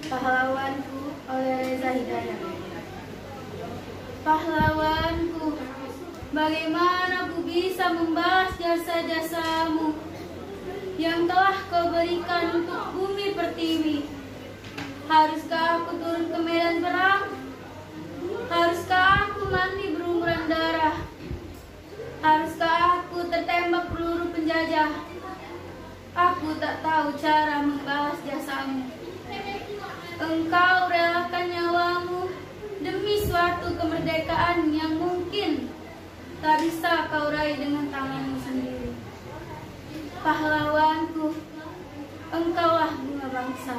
Pahlawanku oleh Reza Hidayat Pahlawanku Bagaimana ku bisa membalas jasa-jasamu Yang telah kau berikan untuk bumi pertiwi Haruskah aku turun ke medan perang? Haruskah aku mandi berumuran darah? Haruskah aku tertembak peluru penjajah? Aku tak tahu cara membalas jasamu. Engkau relakan nyawamu demi suatu kemerdekaan yang mungkin tak bisa kau raih dengan tanganmu sendiri. Pahlawanku, engkaulah bunga bangsa.